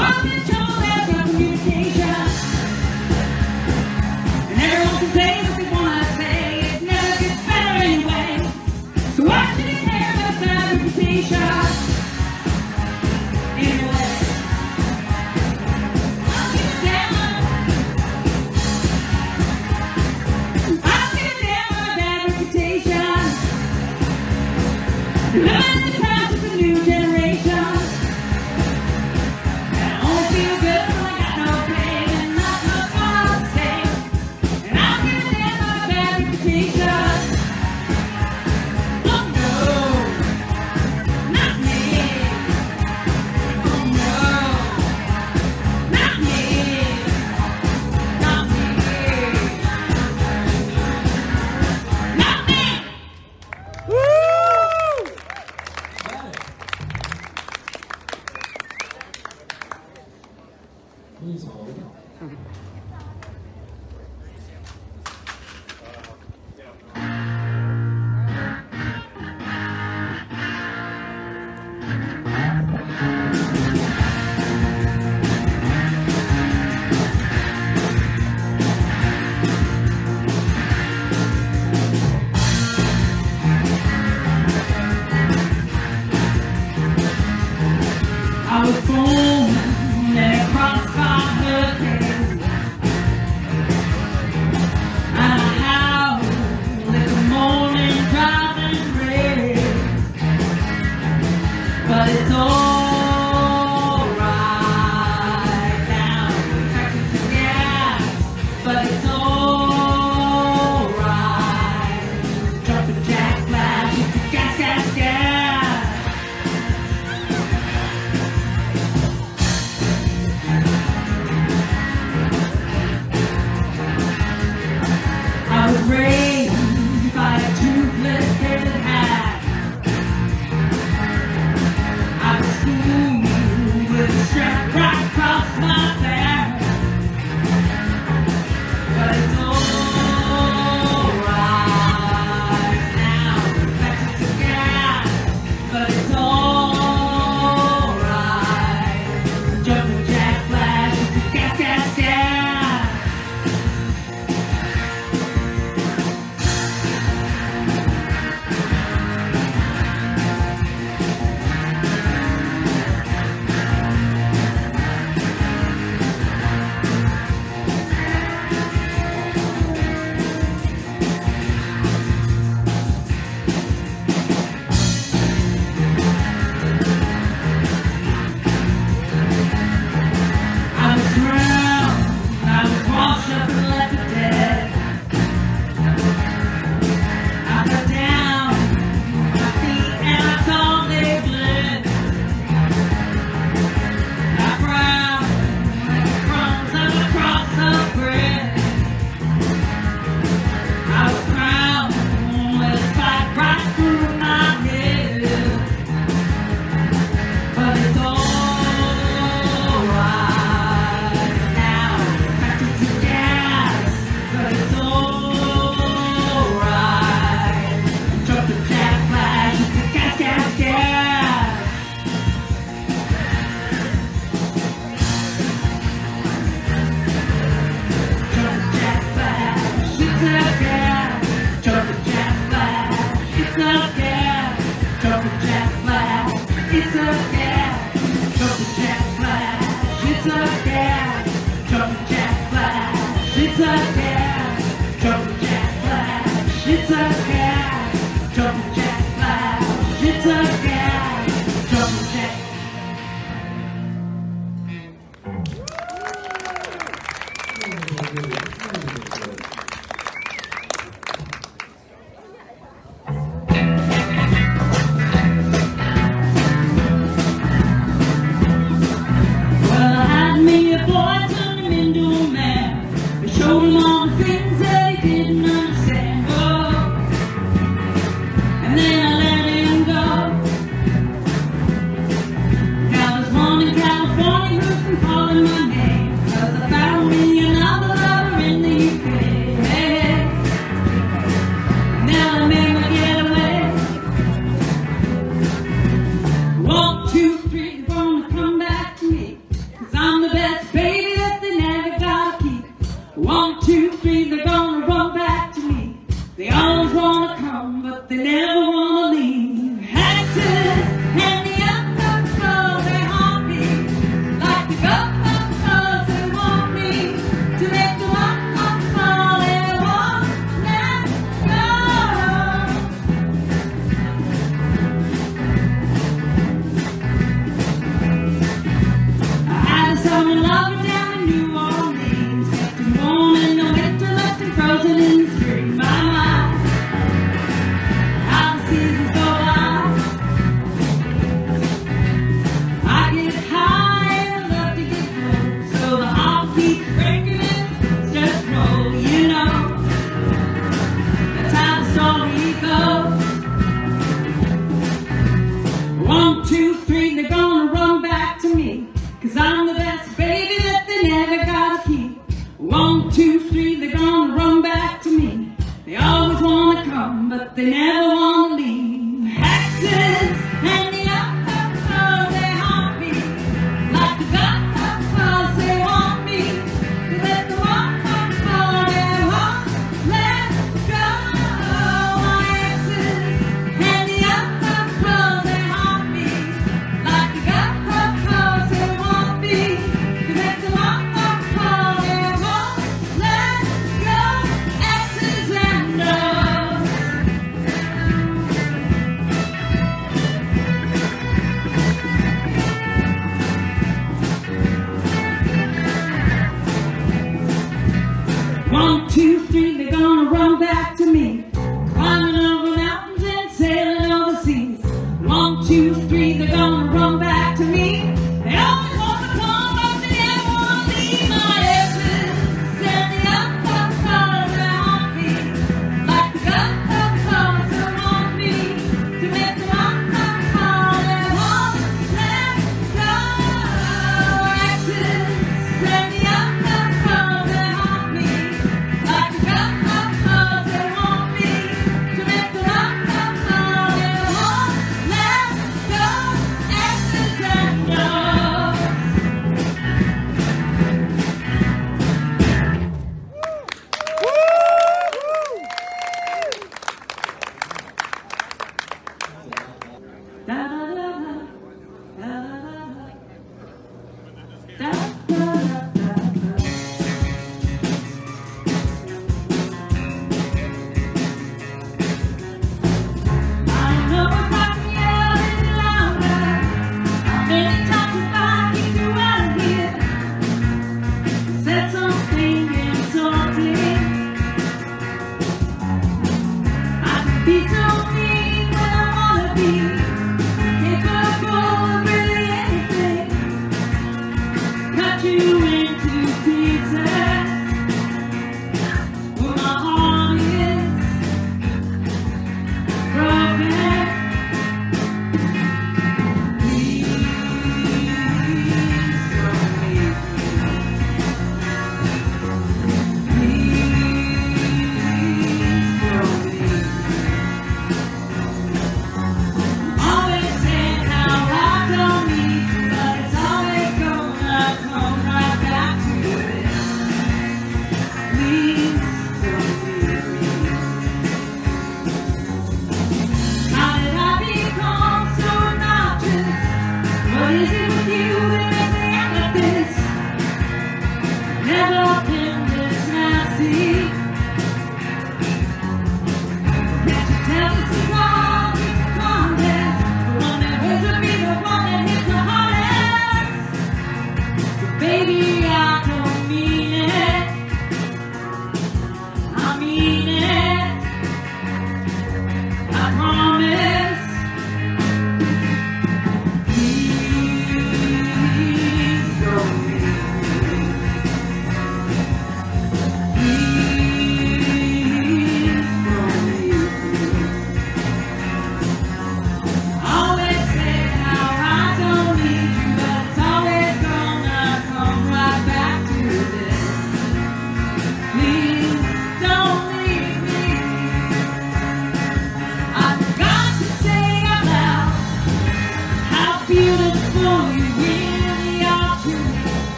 The I was born in a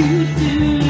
You do.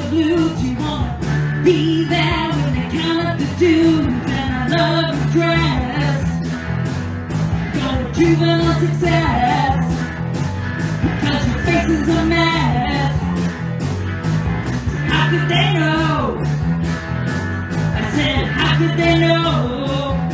the blues. You wanna be there when they count the dunes. And I love your dress. Go juvenile success. Because your face is a mess. So how could they know? I said, how could they know?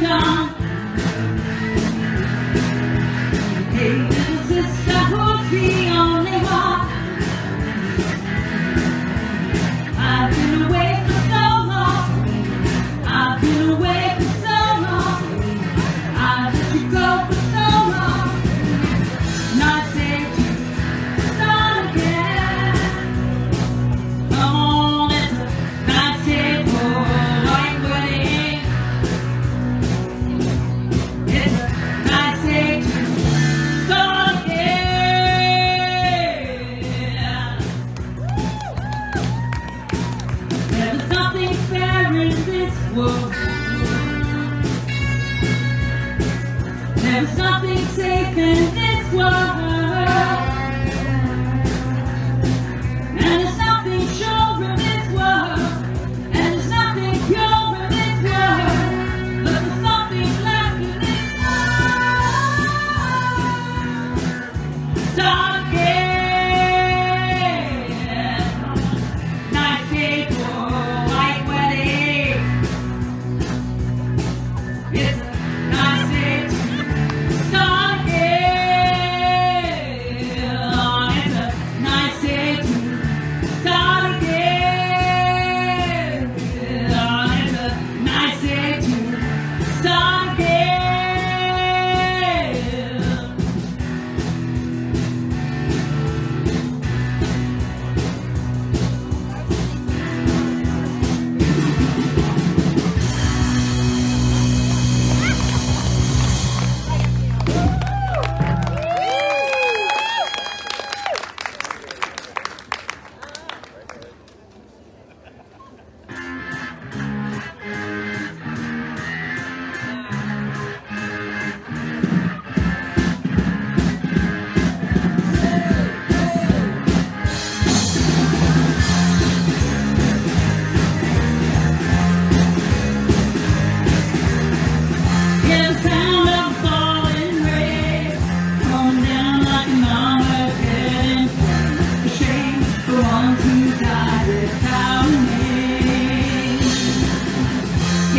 Done?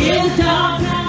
Hear the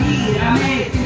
mírame